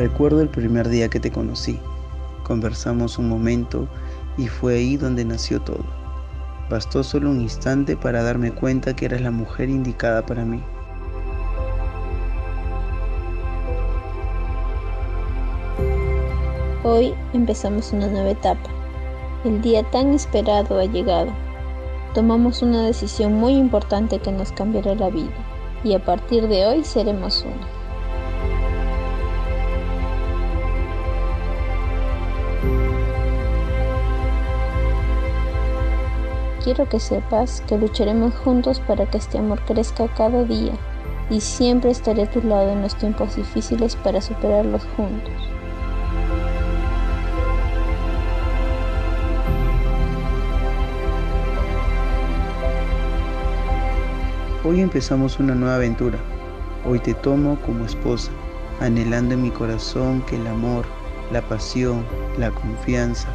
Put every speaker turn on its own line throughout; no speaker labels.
Recuerdo el primer día que te conocí. Conversamos un momento y fue ahí donde nació todo. Bastó solo un instante para darme cuenta que eras la mujer indicada para mí.
Hoy empezamos una nueva etapa. El día tan esperado ha llegado. Tomamos una decisión muy importante que nos cambiará la vida y a partir de hoy seremos uno. Quiero que sepas que lucharemos juntos para que este amor crezca cada día y siempre estaré a tu lado en los tiempos difíciles para superarlos juntos.
Hoy empezamos una nueva aventura. Hoy te tomo como esposa, anhelando en mi corazón que el amor, la pasión, la confianza,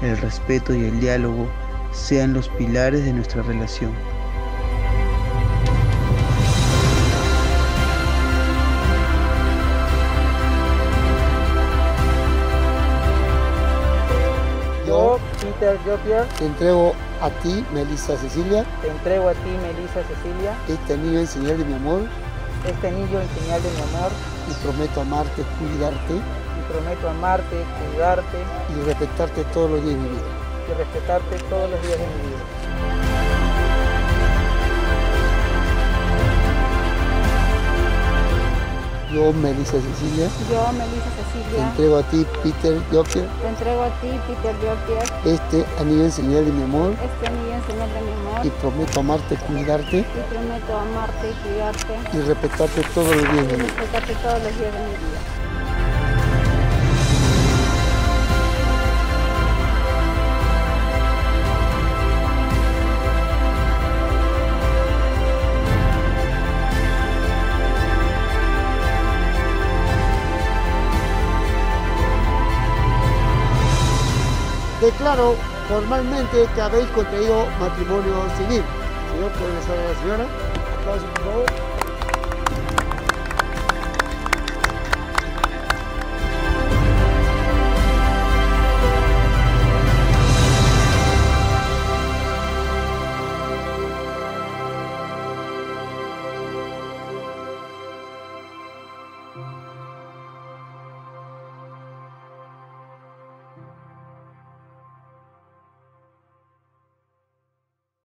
el respeto y el diálogo sean los pilares de nuestra relación.
Yo, Peter Jopier,
Te entrego a ti, Melissa Cecilia,
te entrego a ti, Melissa Cecilia,
este anillo en señal de mi amor.
Este anillo en señal de mi amor.
Y prometo amarte, cuidarte.
Y prometo amarte, cuidarte.
Y respetarte todos los días de mi vida.
y respetarte todos los días de mi vida.
Yo, Melissa Cecilia,
Yo, Melissa
te
Cecilia,
entrego a ti, Peter Joker,
te entrego a ti, Peter Jokier,
este anillo en señal de mi amor.
Este anillo en señal de mi amor.
Y prometo amarte, cuidarte.
Y prometo amarte y cuidarte.
Y respetarte todos los días
y
de mi vida.
respetarte todos los días de mi vida.
Declaro formalmente que habéis contraído matrimonio civil. Señor, puede besar a la señora.